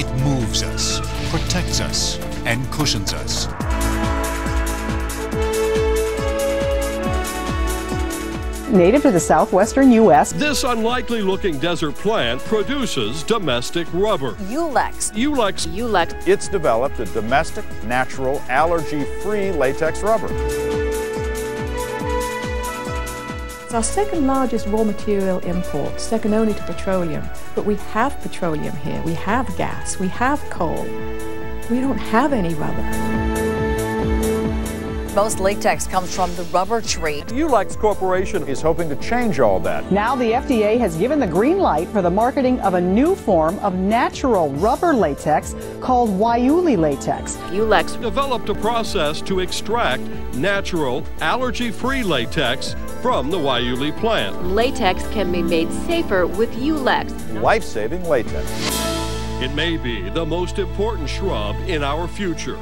It moves us, protects us, and cushions us. Native to the southwestern U.S., This unlikely looking desert plant produces domestic rubber. Yulex. Yulex Yulex. It's developed a domestic, natural, allergy-free latex rubber. It's our second largest raw material import, second only to petroleum. But we have petroleum here, we have gas, we have coal. We don't have any rubber. Most latex comes from the rubber tree. Yulex Corporation is hoping to change all that. now the FDA has given the green light for the marketing of a new form of natural rubber latex called guayule latex. Yulex developed a process to extract natural, allergy free latex from the guayule plant. latex can be made safer with Yulex. Life-saving latex. It may be the most important shrub in our future.